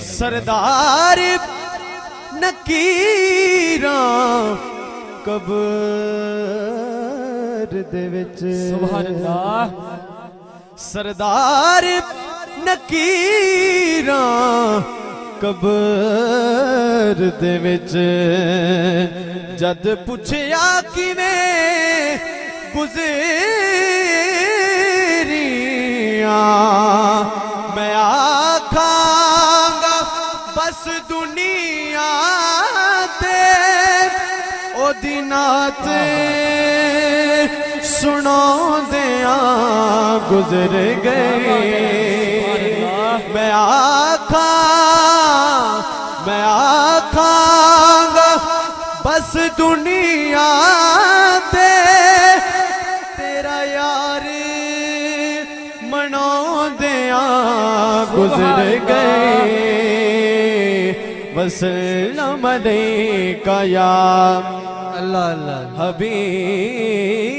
सरदार नकीरा cover दे विच। सरदार नकीरा cover दे विच। जद पुछया किवें गुजरिया मैं आ ਬਸ ਦੁਨੀਆ ਤੇ ਉਹ ਦਿਨਾਂ ਤੇ ਸੁਣਾਉਂਦਿਆਂ ਗੁਜ਼ਰ ਗਏ। ਮੈਂ ਆਖਾਂ ਮੈਂ ਆਖਾਂਗਾ ਬਸ ਦੁਨੀਆ ਤੇ ਤੇਰਾ ਯਾਰ ਮਨਾਉਂਦਿਆਂ ਗੁਜ਼ਰ ਗਏ। वसलम अलैका या अल्लाह अल्लाह हबीब